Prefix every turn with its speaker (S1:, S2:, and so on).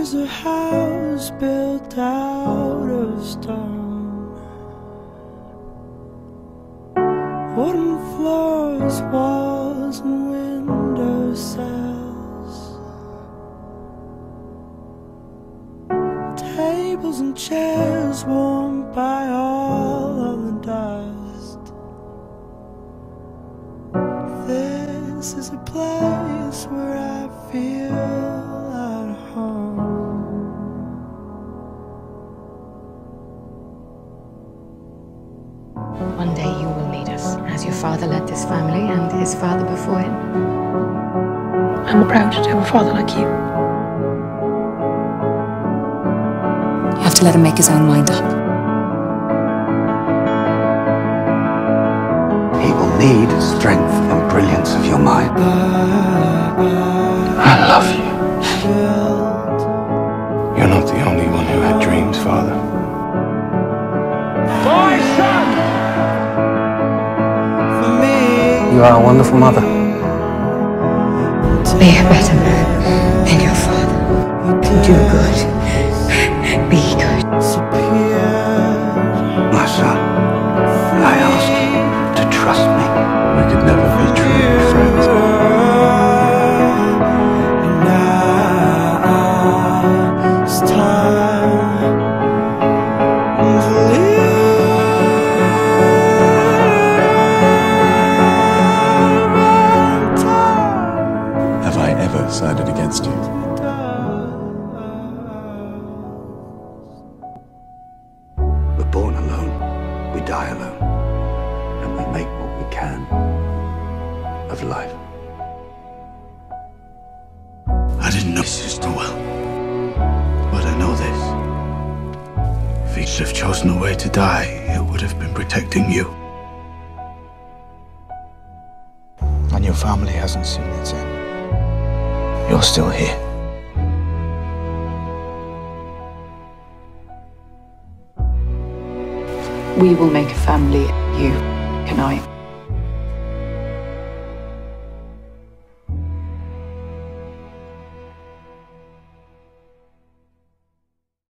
S1: is a house built out of stone. Wooden floors, walls, and window sills. Tables and chairs warmed by all of the dust. This is a place where I feel
S2: One day you will lead us, as your father led this family and his father before him.
S3: I'm proud to have a father like you.
S4: You have to let him make his own mind up.
S5: He will need strength and brilliance of your mind. I love you. You're not the only one who had dreams, Father. You are a wonderful mother.
S2: Be a better man than your father. Do good.
S6: Against you?
S5: We're born alone, we die alone, and we make what we can of life. I didn't know this Sister well, but I know this. If he should have chosen a way to die, it would have been protecting you. And your family hasn't seen its end. You're still here.
S2: We will make a family, you and I.